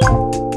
you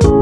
you